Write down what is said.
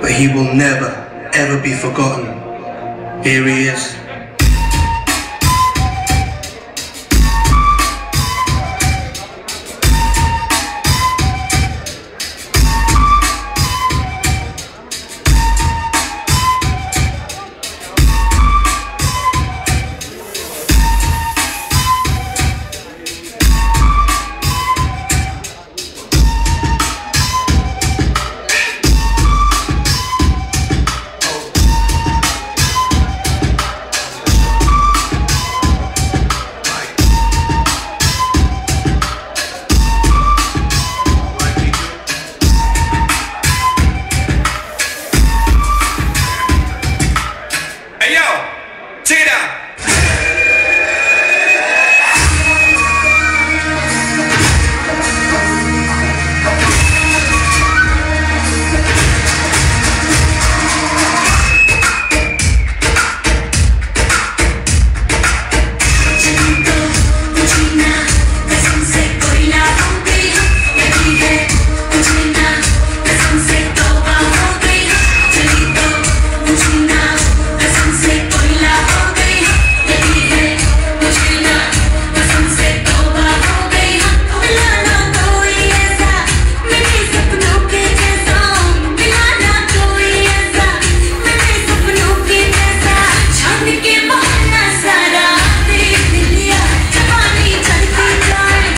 but he will never, ever be forgotten. Here he is.